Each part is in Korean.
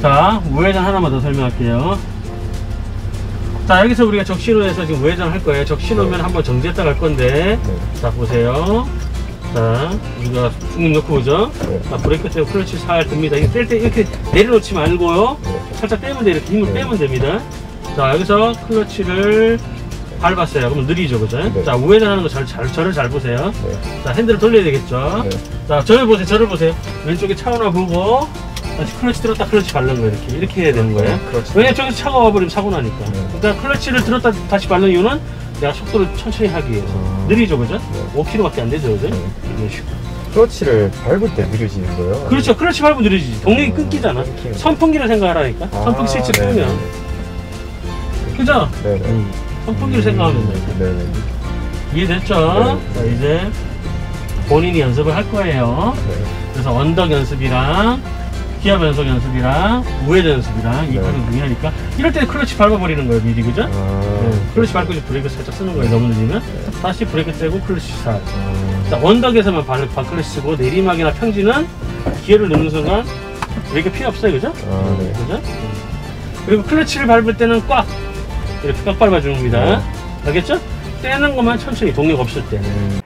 자, 우회전 하나만 더 설명할게요. 자, 여기서 우리가 적신호에서 지금 우회전 할 거예요. 적신호면 네. 한번 정지했다 갈 건데. 네. 자, 보세요. 자, 우리가 쭉 넣고 오죠? 네. 자, 브레이크 떼고 클러치 살 듭니다. 이거 뗄때 이렇게 내려놓지 말고요. 네. 살짝 빼면 돼. 이렇게 힘을 네. 빼면 됩니다. 자, 여기서 클러치를 밟았어요. 그러면 느리죠, 그죠? 네. 자, 우회전 하는 거 잘, 잘, 저를 잘 보세요. 네. 자, 핸들을 돌려야 되겠죠? 네. 자, 저를 보세요, 저를 보세요. 왼쪽에 차 하나 보고, 다시 클러치 들었다 클러치 밟는 거예요, 이렇게. 이렇게 해야 되는 거예요. 그렇죠. 왜냐면 저기서 차가 와버리면 사고 나니까. 네. 그러니까 클러치를 들었다 다시 밟는 이유는 내가 속도를 천천히 하기 위해서. 아. 느리죠, 그죠? 네. 5km밖에 안 되죠, 그죠? 네. 이런 식으로. 클러치를 밟을 때 느려지는 거예요? 그렇죠. 클러치 밟으면 느려지지. 동력이 아, 끊기잖아. 끊기는 선풍기를 생각하라니까. 아, 선풍기 스위치 네, 끄면. 그죠? 네네. 네. 음. 선풍기를 생각하면 돼. 네네. 이해됐죠? 네. 자, 이제 본인이 연습을 할 거예요. 네. 그래서 언덕 연습이랑 기어 변속 연습이랑 우회전 연습이랑 이 네. 과정 중요하니까 이럴 때 클러치 밟아버리는 거예요 미리 그죠? 아, 네. 클러치 밟고 이제 브레이크 살짝 쓰는 거예요 너무 늦으면 네. 다시 브레이크 떼고 클러치 살 아, 자, 언덕에서만 발, 발 클러치 쓰고 내리막이나 평지는 기어를 넣는 순간 브레이크 필요 없어요 그죠? 아, 네. 그죠? 그리고 클러치를 밟을 때는 꽉 이렇게 꽉 밟아줍니다 네. 알겠죠? 떼는 것만 천천히 동력 없을 때 음,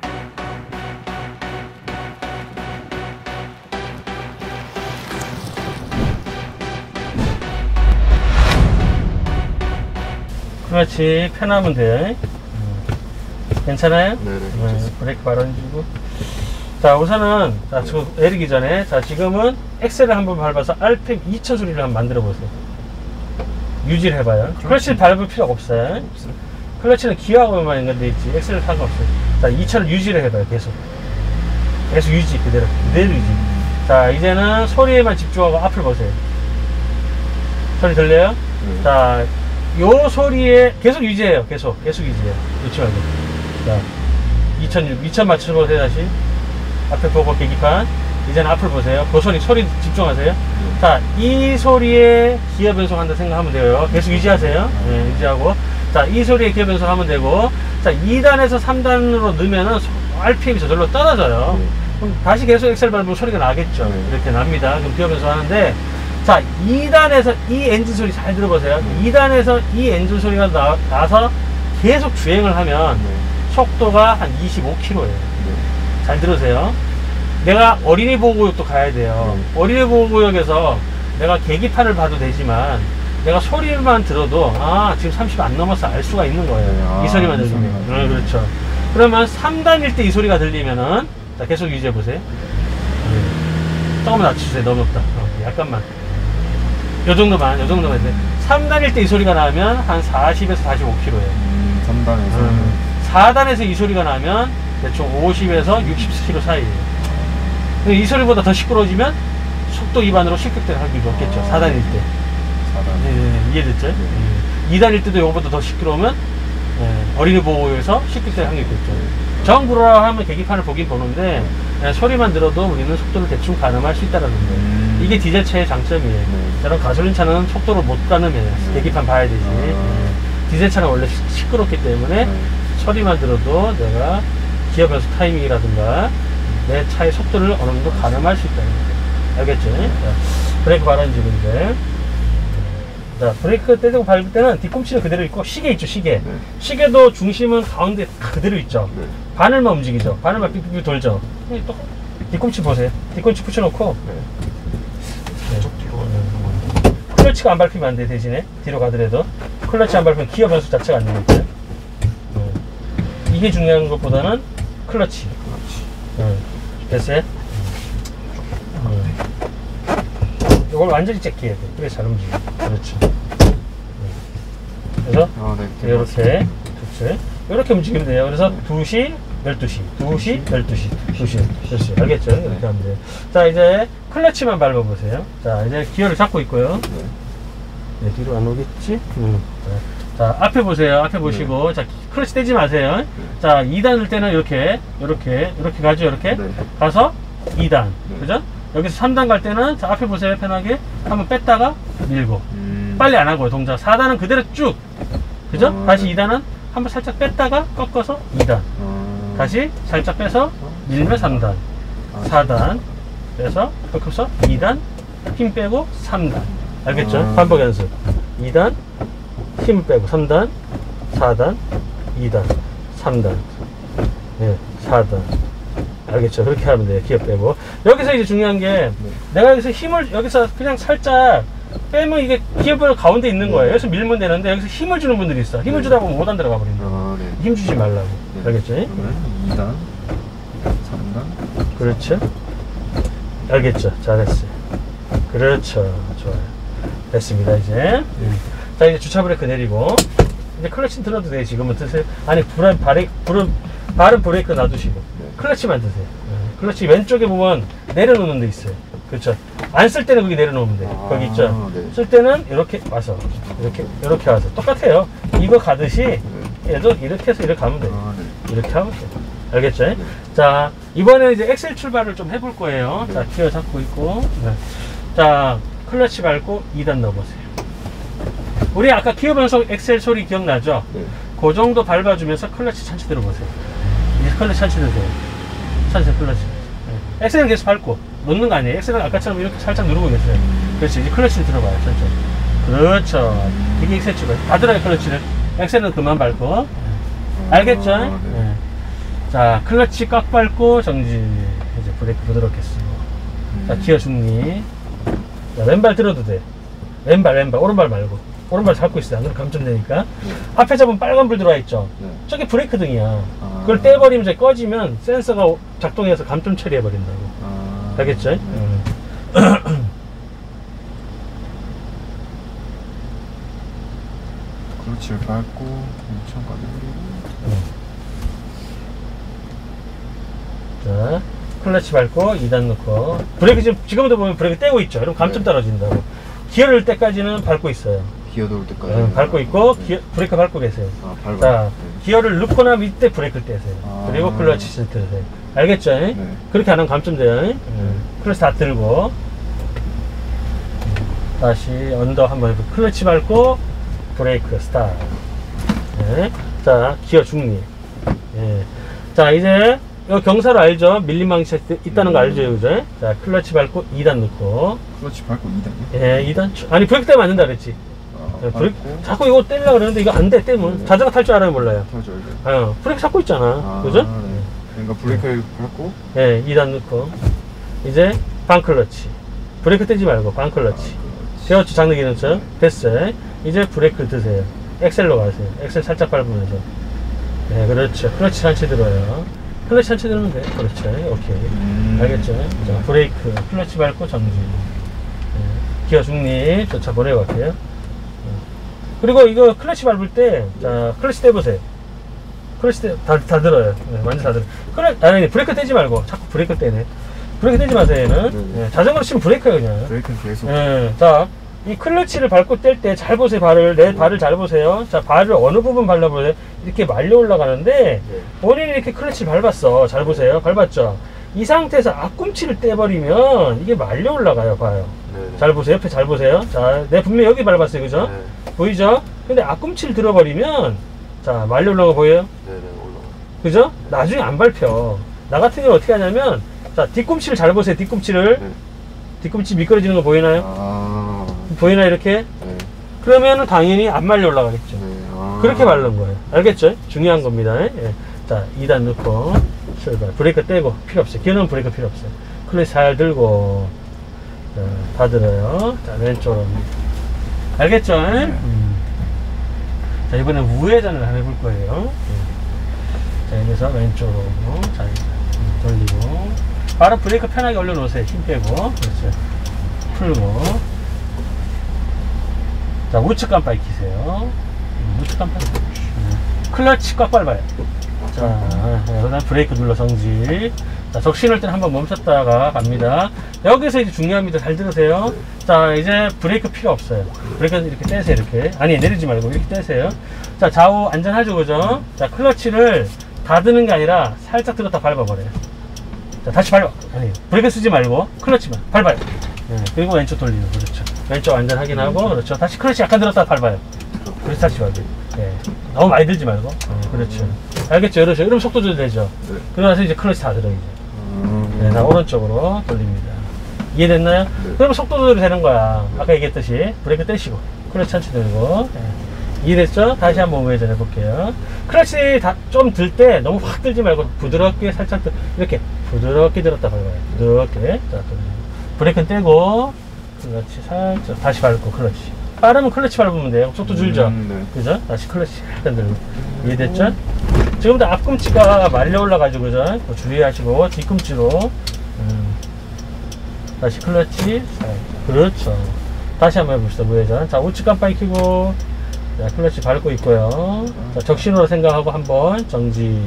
그렇지 편하면 돼. 괜찮아요? 네네. 네, 브레이크 바로 해주고. 자 우선은 자 지금 내리기 전에 자 지금은 엑셀을 한번 밟아서 RPM 2000 소리를 한번 만들어 보세요. 유지를 해봐요. 클러치를 밟을 필요가 없어요. 클러치는 기어하고만 연관돼 있지? 엑셀을 상관없어요. 자 2000을 유지를 해봐요 계속. 계속 유지 그대로. 그대로 유지. 자 이제는 소리에만 집중하고 앞을 보세요. 소리 들려요? 네. 자, 요 소리에 계속 유지해요. 계속, 계속 유지해요. 놓지 말고. 자, 2000, 2000 맞춰보세요, 다시. 앞에 보고 계기판. 이제는 앞을 보세요. 그 소리, 소리 집중하세요. 자, 이 소리에 기어 변속한다 생각하면 돼요. 계속 유지하세요. 네, 유지하고. 자, 이 소리에 기어 변속하면 되고. 자, 2단에서 3단으로 넣으면은 소- RPM이 저절로 떨어져요. 네. 그럼 다시 계속 엑셀 밟으면 소리가 나겠죠. 네. 이렇게 납니다. 그럼 기어 변속하는데. 자, 2단에서 이 엔진 소리 잘 들어보세요. 네. 2단에서 이 엔진 소리가 나, 나서 계속 주행을 하면 네. 속도가 한 25km예요. 네. 잘 들으세요. 내가 어린이 보호구역도 가야 돼요. 네. 어린이 보호구역에서 내가 계기판을 봐도 되지만 내가 소리만 들어도 아 지금 30 안 넘어서 알 수가 있는 거예요. 네, 아, 이 소리만 이 들리면. 네, 그렇죠. 그러면 3단일 때 이 소리가 들리면은 자 계속 유지해 보세요. 조금만 낮추세요. 너무 높다. 어, 약간만. 요 정도만, 요 정도만 이제 3단일 때 이 소리가 나면 한 40에서 45km예요. 음, 3단에서 음, 4단에서 이 소리가 나면 대충 50에서 60km 사이에요. 근데 이 소리보다 더 시끄러워지면 속도 위반으로 실격될 확률이 높겠죠. 아. 4단일 때. 4단. 네, 네, 이해됐죠? 네. 2단일 때도 이거보다 더 시끄러우면 네, 어린이 보호에서 실격될 확률이 있겠죠. 정부라 하면 계기판을 보긴 보는데 그냥 소리만 들어도 우리는 속도를 대충 가늠할 수 있다는 거예요. 음. 이게 디젤차의 장점이에요. 네. 저런 가솔린 차는 속도를 못 가늠해요. 네. 계기판 봐야 되지. 아. 디젤 차는 원래 시- 시끄럽기 때문에 네. 소리만 들어도 내가 기어 변속 타이밍이라든가 내 차의 속도를 어느 정도 가늠할 수 있다는 거죠. 알겠죠? 자, 브레이크 발언지인데 자, 브레이크 떼고 밟을 때는 뒤꿈치는 그대로 있고 시계 있죠, 시계. 네. 시계도 중심은 가운데 그대로 있죠. 네. 바늘만 움직이죠. 바늘만 삑삑삑 돌죠. 또 뒤꿈치 보세요. 뒤꿈치 붙여놓고 네. 클러치가 안 밟히면 안 돼 대신에 뒤로 가더라도 클러치 안 밟히면 기어 변속 자체가 안 되니까 음. 이게 중요한 것보다는 클러치. 음. 됐어요? 음. 이걸 완전히 째끼해야 돼 그래 잘 움직여 그렇죠 음. 그래서 아, 네. 이렇게 그렇지 이렇게 움직이면 돼요 그래서 2시 12시 2시 12시 2시 12시 알겠죠? 이렇게 네. 하면 돼요 자 이제 클러치만 밟아보세요 자 이제 기어를 잡고 있고요 네. 네, 뒤로 안 오겠지? 음. 자, 앞에 보세요. 앞에 보시고. 자, 클러치 떼지 마세요. 자, 2단을 때는 이렇게, 이렇게, 이렇게 가죠. 이렇게. 네. 가서 2단. 네. 그죠? 여기서 3단 갈 때는, 자, 앞에 보세요. 편하게. 한번 뺐다가 밀고. 음. 빨리 안 하고요. 동작. 4단은 그대로 쭉. 그죠? 아, 다시 네. 2단은 한번 살짝 뺐다가 꺾어서 2단. 아. 다시 살짝 빼서 밀면 3단. 아, 4단. 빼서 꺾어서 2단. 힘 빼고 3단. 알겠죠? 아. 반복 연습. 2단, 힘 빼고 3단, 4단, 2단, 3단, 예, 4단. 알겠죠? 그렇게 하면 돼요. 기어 빼고. 여기서 이제 중요한 게 내가 여기서 힘을 여기서 그냥 살짝 빼면 이게 기어볼 가운데 있는 네. 거예요. 여기서 밀면 되는데 여기서 힘을 주는 분들이 있어. 힘을 네. 주다 보면 5단 들어가 버린다. 아, 네. 힘 주지 말라고. 네. 알겠죠? 그러면 2단, 3단. 그렇죠. 알겠죠. 잘했어요. 그렇죠. 좋아요. 됐습니다, 이제. 음. 자, 이제 주차 브레이크 내리고. 이제 클러치 들어도 돼, 지금은 드세요. 아니, 불은, 발이, 불은, 발은 브레이크 놔두시고. 네. 클러치만 드세요. 네. 클러치 왼쪽에 보면 내려놓는 데 있어요. 그렇죠. 안 쓸 때는 거기 내려놓으면 돼. 아, 거기 있죠. 네. 쓸 때는 이렇게 와서, 이렇게, 이렇게 와서. 똑같아요. 이거 가듯이 얘도 이렇게 해서 이렇게 가면 돼요. 아, 네. 이렇게 하면 돼요. 알겠죠? 자, 이번에 이제 엑셀 출발을 좀 해볼 거예요. 자, 기어 잡고 있고. 네. 자, 클러치 밟고 2단 넣어보세요. 우리 아까 기어 변속 엑셀 소리 기억나죠? 네. 그 정도 밟아주면서 클러치 천천히 들어보세요. 이제 클러치 천천히 드세요. 천천히 클러치. 네. 엑셀은 계속 밟고 놓는 거 아니에요. 엑셀은 아까처럼 이렇게 살짝 누르고 계세요. 그렇지. 이제 클러치를 들어봐요. 천천히. 그렇죠. 이게 엑셀 출발. 다 들어요, 클러치를. 엑셀은 그만 밟고. 알겠죠? 아, 네. 네. 자, 클러치 꽉 밟고 정지. 이제 브레이크 부드럽게 쓰고. 자, 음. 기어 중립. 자, 왼발 들어도 돼. 왼발, 왼발, 오른발 말고. 오른발 잡고 있어요. 안 그러면 감점되니까. 네. 앞에 잡으면 빨간 불 들어와 있죠. 네. 저게 브레이크 등이야. 아. 그걸 떼버리면 이제 꺼지면 센서가 작동해서 감점 처리해 버린다고. 아, 알겠죠? 네. 음. 클러치를 밟고 엄청까지 누르고 자, 클러치 밟고 2단 넣고. 브레이크 지금, 지금도 보면 브레이크 떼고 있죠. 그럼 감점 네. 떨어진다고. 기어를 넣을 때까지는 밟고 있어요. 기어 돌 때까지 음, 밟고 있고, 네. 기어, 브레이크 밟고 계세요. 아, 밟아요. 자, 네. 기어를 넣고 나면 이때 브레이크를 떼세요. 아. 그리고 클러치 드세요 알겠죠? 네. 그렇게 안 하면 감점 돼요. 음. 클러치 다 들고. 다시 언더 한번 해보 클러치 밟고, 브레이크 스타트. 네. 자, 기어 중립. 예. 자, 이제, 이 경사로 알죠? 밀림방지 있다는 거 음. 알죠? 그죠? 자, 클러치 밟고 2단 넣고. 클러치 밟고 2단이요? 예, 2단. 추- 아니, 브레이크 떼면 안 된다 그랬지. 아, 예, 브레이크, 밟고 자꾸 이거 떼려고 그러는데 이거 안 돼, 떼면. 네. 자전거 탈 줄 알아요, 몰라요? 타죠 이제 어, 브레이크 잡고 있잖아. 아, 그죠? 네. 그러니까 브레이크를 밟고 예, 2단 넣고. 이제 반클러치. 브레이크 떼지 말고 반클러치. 제어치 장르 기능처럼 됐어요. 이제 브레이크를 드세요. 엑셀로 가세요. 엑셀 살짝 밟으면서. 네, 그렇죠. 클러치 단체 들어요. 클러치 단체 들으면 돼. 그렇죠. 오케이. 음. 알겠죠? 자, 브레이크, 클러치 밟고 정지. 네, 기어 중립, 저차 보내고 갈게요. 네. 그리고 이거 클러치 밟을 때, 자, 클러치 떼보세요. 클러치 떼, 다, 다 들어요. 네, 완전 다 들어요. 클러, 아니, 브레이크 떼지 말고, 자꾸 브레이크 떼네. 브레이크 떼지 마세요, 얘는. 네. 네, 자전거로 치면 브레이크야, 그냥. 브레이크는 계속 예, 자, 이 클러치를 밟고 뗄 때 잘 보세요, 발을. 내 발을 잘 보세요. 자, 발을 어느 부분 밟아보세요. 이렇게 말려 올라가는데, 네. 본인이 이렇게 클러치를 밟았어. 잘 보세요. 밟았죠? 이 상태에서 앞꿈치를 떼버리면 이게 말려 올라가요, 봐요. 네. 잘 보세요. 옆에 잘 보세요. 자, 내 분명히 여기 밟았어요, 그죠? 네. 보이죠? 근데 앞꿈치를 들어버리면, 자, 말려 올라가 보여요? 네, 네, 올라가. 그죠? 나중에 안 밟혀. 나 같은 경우 어떻게 하냐면, 자, 뒤꿈치를 잘 보세요, 뒤꿈치를. 네. 뒤꿈치 미끄러지는 거 보이나요? 아, 보이나 이렇게? 네. 그러면은 당연히 안 말려 올라가겠죠. 네. 아. 그렇게 바른 거예요. 알겠죠? 중요한 겁니다. 예. 자, 2단 넣고 출발. 브레이크 떼고 필요 없어요. 기어는 브레이크 필요 없어요. 클래치 잘 들고 자, 다 들어요. 자, 왼쪽으로. 알겠죠? 음. 자, 이번엔 우회전을 한번 해볼 거예요. 예. 자, 여기서 왼쪽으로 자, 음, 돌리고 바로 브레이크 편하게 올려놓으세요. 힘 빼고 그렇죠. 풀고 자, 우측 깜빡이 키세요. 음, 우측 깜빡이. 음, 클러치 꽉 밟아요. 자, 그 다음 브레이크 눌러 정지. 자, 적신할 때는 한번 멈췄다가 갑니다. 여기서 이제 중요합니다. 잘 들으세요. 자, 이제 브레이크 필요 없어요. 브레이크 이렇게 떼세요, 이렇게. 아니, 내리지 말고 이렇게 떼세요. 자, 좌우 안전하죠, 그죠? 자, 클러치를 다 드는 게 아니라 살짝 들었다 밟아버려요. 자, 다시 밟아. 아니, 브레이크 쓰지 말고 클러치만 밟아요. 네, 그리고 왼쪽 돌리는 거, 그렇죠. 왼쪽 안전 확인하고, 그렇죠. 다시 클러치 약간 들었다 밟아요. 그래서 다시 밟아요. 네. 너무 많이 들지 말고. 네, 그렇죠. 알겠죠? 그렇죠. 이러면 속도 조절되죠. 네. 그러면서 이제 클러치 다 들어, 이제. 음. 네, 나 오른쪽으로 돌립니다. 이해됐나요? 네. 그러면 속도 조절이 되는 거야. 아까 얘기했듯이 브레이크 떼시고 클러치 한치 들고 예. 이해됐죠? 다시 한번 우회전 해볼게요. 클러치 좀들 때 너무 확 들지 말고 부드럽게 살짝 들, 이렇게 부드럽게 들었다 밟아요. 부드럽게 자, 또 브레이크 떼고 클러치 살짝 다시 밟고 클러치 빠르면 클러치 밟으면 돼요. 속도 줄죠? 음, 네. 그죠? 다시 클러치 약간 들고 이해됐죠? 지금도 앞꿈치가 말려 올라가지고 그죠? 주의하시고 뒤꿈치로 음. 다시 클러치 살짝. 그렇죠 다시 한번 해봅시다 무회전 자 우측 깜빡이 켜고 자 클러치 밟고 있고요 자 적신호로 생각하고 한번 정지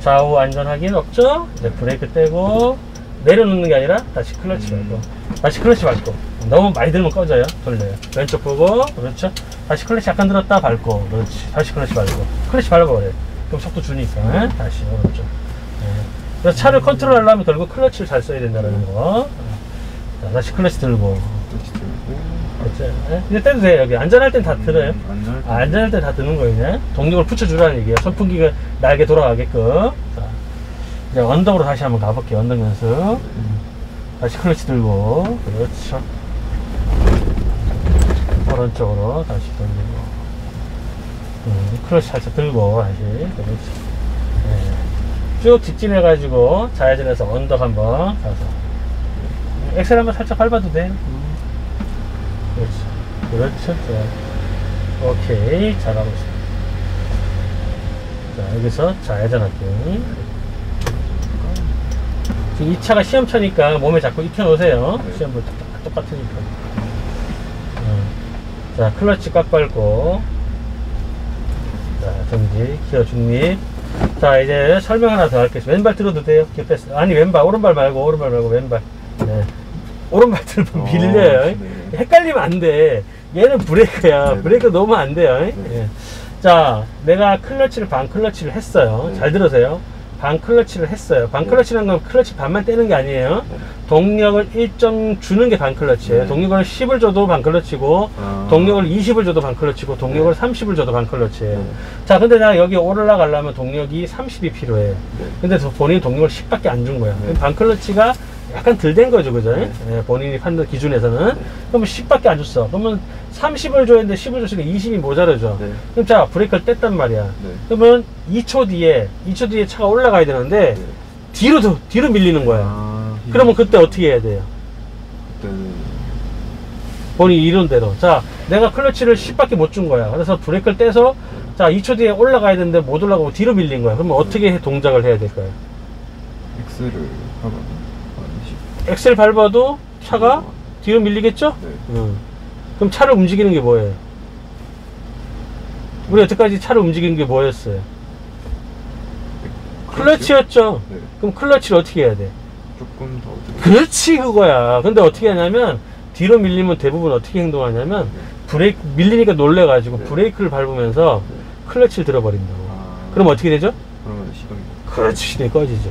좌우 안전 확인 없죠? 이제 브레이크 떼고 내려놓는 게 아니라 다시 클러치 밟고 다시 클러치 밟고 너무 많이 들면 꺼져요 돌려요 왼쪽 보고 그렇죠 다시 클러치 약간 들었다 밟고 그렇지 다시 클러치 밟고 클러치 밟아버려요 그럼 속도 주니까 다시 오른쪽 네. 그래서 차를 컨트롤 하려면 결국 클러치를 잘 써야 된다는 거 자, 다시 클러치 들고. 그렇죠 네? 이제 떼도 돼요 여기 안전할 땐 다 들어요 음, 안전할 때. 아, 안전할 때다 드는 거예요, 그냥. 동력을 붙여주라는 얘기예요. 선풍기가 날개 돌아가게끔. 자, 이제 언덕으로 다시 한번 가볼게요. 언덕 연습. 음. 다시 클러치 들고. 그렇죠. 오른쪽으로 다시 돌리고. 음, 클러치 살짝 들고, 다시. 그렇죠. 네. 쭉 직진해 가지고, 좌회전해서 언덕 한번 가서. 엑셀 한번 살짝 밟아도 돼. 음. 그렇죠. 그렇죠. 좋아요. 오케이 잘하고 있어 자 여기서 좌회전 할게요 지금 이 차가 시험차니까 몸에 자꾸 익혀놓으세요 네. 시험볼 때 똑같으니까 어. 자 클러치 꽉 밟고 자 정지 기어 중립 자 이제 설명 하나 더 할게요 왼발 들어도 돼요 기어 뺐어 아니 왼발 오른발 말고 오른발 말고 왼발 네. 오른발 들면 어, 밀려요 네. 헷갈리면 안 돼 얘는 브레이크야 네. 브레이크 넣으면 안 돼요 네. 예. 자 내가 클러치를 반 클러치를 했어요 네. 잘 들으세요 반 클러치를 했어요 반 네. 클러치라는 건 클러치 반만 떼는 게 아니에요 네. 동력을 일정 주는 게 반 클러치예요 네. 동력을 10을 줘도 반 클러치고 아. 동력을 20을 줘도 반 클러치고 동력을 네. 30을 줘도 반 클러치예요 네. 자 근데 나 여기 올라가려면 동력이 30이 필요해 네. 근데 저 본인이 동력을 10밖에 안 준 거야 네. 반 클러치가 약간 덜 된 거죠 그죠? 네. 예, 본인이 판단 기준에서는. 네. 그러면 10밖에 안 줬어. 그러면 30을 줘야 되는데 10을 줬으니까 20이 모자르죠. 네. 그럼 자 브레이크를 뗐단 말이야. 네. 그러면 2초 뒤에 2초 뒤에 차가 올라가야 되는데 네. 뒤로 더 뒤로 밀리는 거야. 아, 그러면 그때 어떻게 해야 돼요? 그때는. 본인 이론대로. 자 내가 클러치를 10밖에 못 준 거야. 그래서 브레이크를 떼서 자 2초 뒤에 올라가야 되는데 못 올라가고 뒤로 밀린 거야. 그러면 어떻게 해- 동작을 해야 될까요? X를 아니시. 엑셀 밟아도 차가 뒤로 밀리겠죠 네. 응. 그럼 차를 움직이는 게 뭐예요 우리 여태까지 차를 움직이는 게 뭐였어요 클러치였죠 네. 그럼 클러치를 어떻게 해야 돼 조금 더 어떻게. 그렇지 그거야 근데 어떻게 하냐면 뒤로 밀리면 대부분 어떻게 행동하냐면 브레이크 밀리니까 놀래가지고 네. 브레이크를 밟으면서 네. 클러치를 들어버린다고 아. 그럼 어떻게 되죠? 그러면 시동이. 그렇지 시동이 꺼지죠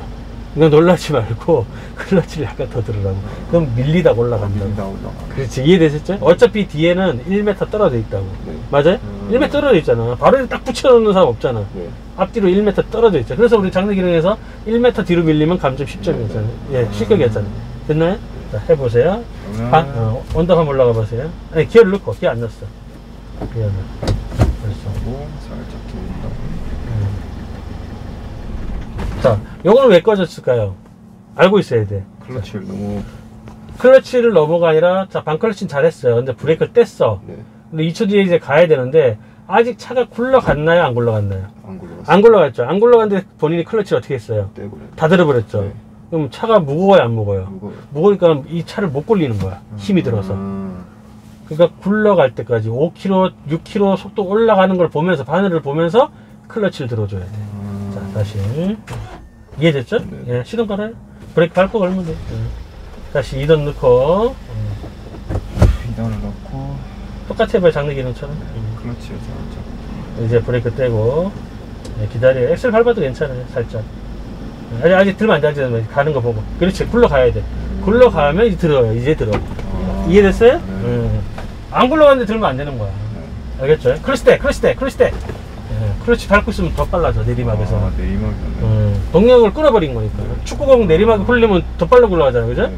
그러니까 놀라지 말고 클러치를 약간 더 들으라고 그럼 밀리다가 올라간다고 밀리다 올라가. 그렇지 이해되셨죠? 어차피 뒤에는 1m 떨어져 있다고 네. 맞아요? 음. 1m 떨어져 있잖아 바로 딱 붙여놓는 사람 없잖아 네. 앞뒤로 1m 떨어져 있죠. 그래서 우리 장르 기능에서 1m 뒤로 밀리면 감점 10점이었잖아요. 예, 실격이었잖아요. 됐나요? 자, 해보세요. 반, 어, 언덕 한번 올라가 보세요. 아니, 기어를 넣고, 기어 안 넣었어. 기어를. 그래서. 하고 살짝 돌린다. 음. 자, 요거는 왜 꺼졌을까요? 알고 있어야 돼. 클러치를 너무. 클러치를 넘어가 아니라, 자, 반클러치는 잘했어요. 근데 브레이크를 뗐어. 네. 근데 2초 뒤에 이제 가야 되는데, 아직 차가 굴러갔나요? 안 굴러갔나요? 안 굴러갔어. 안 굴러갔죠. 안 굴러갔는데 본인이 클러치를 어떻게 했어요? 떼버려. 다 들어버렸죠. 네. 그럼 차가 무거워요, 안 무거워요? 무거워요. 무거우니까 이 차를 못 굴리는 거야. 힘이 들어서. 음. 그러니까 굴러갈 때까지 5km, 6km 속도 올라가는 걸 보면서, 바늘을 보면서 클러치를 들어줘야 돼. 음. 자, 다시. 이해됐죠? 네. 예, 시동 걸어요. 브레이크 밟고 걸면 돼. 예. 다시 2던 넣고, 음, 비단을 넣고 똑같이 해봐요, 장르 기능처럼. 음. 클러치에 살짝. 이제 브레이크 떼고, 예, 기다려요. 엑셀 밟아도 괜찮아요, 살짝. 아직, 아직 들면 안 돼, 아직 가는 거 보고. 그렇지, 굴러가야 돼. 굴러가면 이제 들어요, 이제 들어. 아. 이해됐어요? 네. 음. 안 굴러갔는데 들면 안 되는 거야. 네. 알겠죠? 클러치 때, 클러치 때, 클러치 때. 그렇지 밟고 있으면 더 빨라져 내리막에서 아, 내리막 음, 동력을 끊어버린 거니까 네. 축구공 내리막에 흘리면 더 빨라 굴러가잖아 그죠? 네.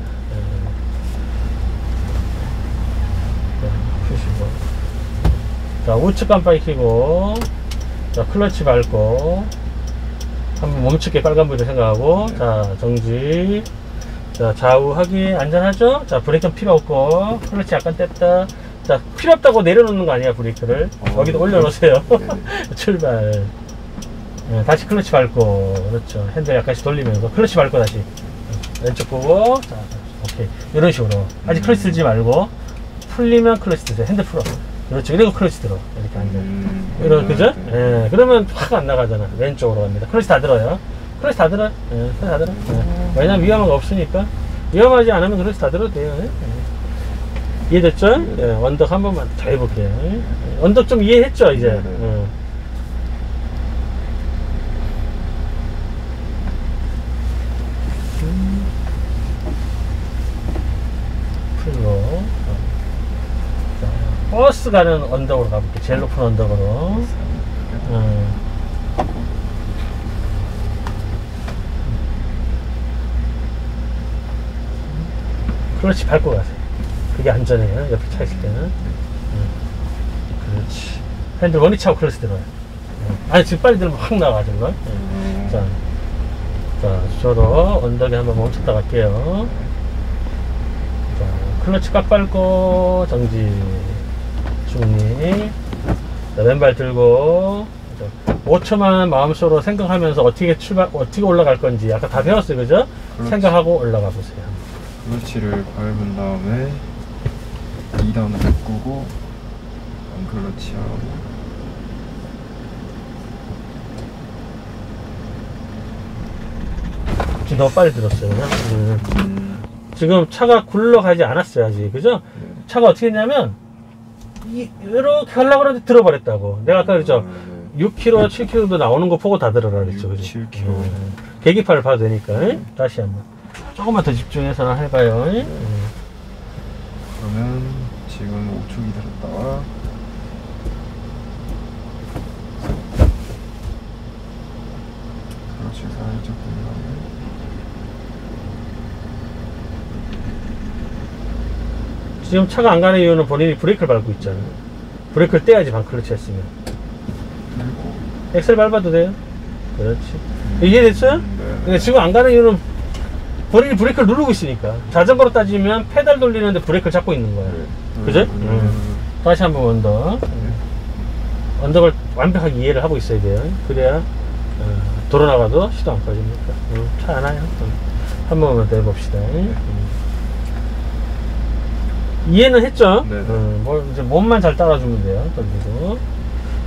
자 우측 깜빡이 켜고 자 클러치 밟고 한번 멈출게 빨간불도 생각하고 네. 자 정지 자 좌우 하기 안전하죠? 자 브레이크는 필요 없고 클러치 약간 뗐다 자, 필요 없다고 내려놓는 거 아니야, 브레이크를. 어, 여기도 올려놓으세요. 네네. 출발. 예, 다시 클러치 밟고, 그렇죠. 핸들 약간씩 돌리면서, 클러치 밟고 다시. 왼쪽 보고, 자, 오케이. 이런 식으로. 아직 클러치 들지 말고, 풀리면 클러치 드세요. 핸들 풀어. 그렇죠. 이러고 클러치 들어. 이렇게 앉아. 음, 이런, 그죠? 네. 예, 그러면 확 안 나가잖아. 왼쪽으로 갑니다. 클러치 다 들어요. 클러치 다 들어. 예, 클러치 다 들어. 예. 왜냐면 위험한 거 없으니까. 위험하지 않으면 클러치 다 들어도 돼요. 예. 이해됐죠? 예, 언덕 한 번만 더 해볼게요. 예. 언덕 좀 이해했죠, 이제? 네, 네. 예. 풀로. 자, 버스 가는 언덕으로 가볼게요. 제일 높은 언덕으로. 음. 클러치 밟고 가세요. 그게 안전해요. 옆에 차 있을 때는. 음. 그렇지. 핸들 원위 차고 클러치 들어요. 음. 아니, 지금 빨리 들면 확 나가, 정말. 음. 음. 자, 자, 저도 언덕에 한번 멈췄다 갈게요. 자, 클러치 꽉 밟고, 정지, 중립. 자, 왼발 들고, 자, 5초만 마음속으로 생각하면서 어떻게 출발, 어떻게 올라갈 건지 아까 다 배웠어요, 그죠? 그렇지. 생각하고 올라가 보세요. 클러치를 밟은 다음에 2단 바꾸고 클러치 하고 지금 너무 빨리 들었어요, 그냥. 음. 음, 지금 차가 굴러가지 않았어요, 아직. 그죠? 네. 차가 어떻게 했냐면, 이, 이렇게 하려고 그러는데 들어버렸다고. 내가 아까 그랬죠? 네. 6km, 7km도 나오는 거 보고 다 들어라 그랬죠. 6, 그죠? 7km. 음. 계기판을 봐도 되니까. 응? 다시 한 번. 조금만 더 집중해서 해봐요. 응? 음. 그러면 지금 5초 기다렸다가 클러치 살짝 본 다음에 지금 차가 안 가는 이유는 본인이 브레이크를 밟고 있잖아요. 브레이크를 떼야지 반클러치 했으면. 엑셀 밟아도 돼요. 그렇지. 이해됐어요? 네. 근데 지금 안 가는 이유는 본인이 브레이크를 누르고 있으니까. 자전거로 따지면 페달 돌리는데 브레이크를 잡고 있는 거야. 네. 그죠? 음. 음. 다시 한 번 언덕. 언덕을 완벽하게 이해를 하고 있어야 돼요. 그래야 어, 도로 나가도 시도 안 꺼집니까? 음, 차안 와요. 음. 한 번만 더 해봅시다. 음. 이해는 했죠? 네네. 음, 뭐 이제 몸만 잘 따라주면 돼요. 돌리고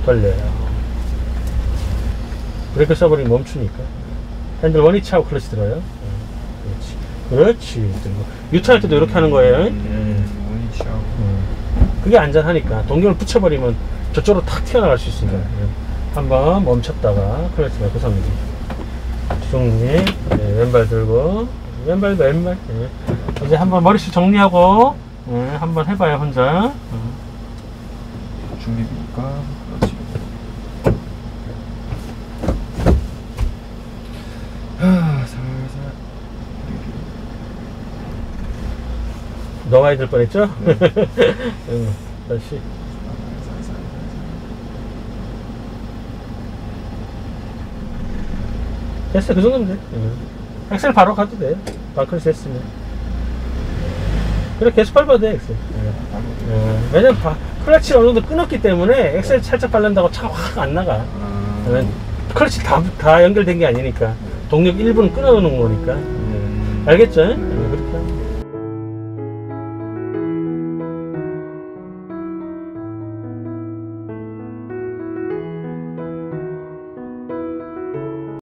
돌려요. 브레이크 써버리면 멈추니까. 핸들 원위치 하고 클러치 들어요. 음, 그렇지. 그렇지. 유턴할 때도 이렇게 하는 거예요. 음. 그게 안전하니까 동경을 붙여버리면 저쪽으로 탁 튀어나갈 수 있으니까 네. 예. 한번 멈췄다가 클러치 밟고 성지 중립 예, 왼발 들고 왼발도 왼발 예. 이제 한번 머리숱 정리하고 예, 한번 해봐요 혼자 음. 중립이니까 그렇지 하, 살살 넘어야 될 뻔했죠? 네. 응, 다시 됐어 그 정도면 돼 응. 엑셀 바로 가도 돼 바클스 했으면 그래 계속 밟아도 돼 엑셀 예. 어, 왜냐면 바, 클러치를 어느 정도 끊었기 때문에 엑셀 살짝 밟는다고 차가 확 안 나가. 아, 왜냐면 클러치 다, 다 연결된 게 아니니까. 동력 일부는 끊어놓는 거니까. 음. 알겠죠? 네.